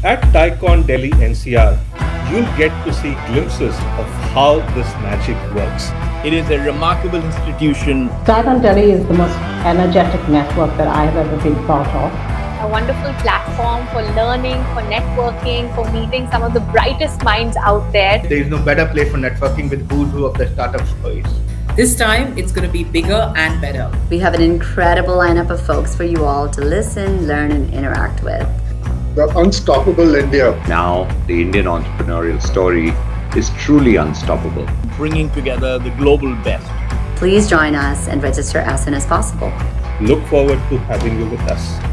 TiEcon Delhi NCR, you'll get to see glimpses of how this magic works. It is a remarkable institution. TiEcon Delhi is the most energetic network that I have ever been part of. A wonderful platform for learning, for networking, for meeting some of the brightest minds out there. There is no better place for networking with who's who of the startup space. This time, it's going to be bigger and better. We have an incredible lineup of folks for you all to listen, learn, and interact with. The Unstoppable India. Now, the Indian entrepreneurial story is truly unstoppable. Bringing together the global best. Please join us and register as soon as possible. Look forward to having you with us.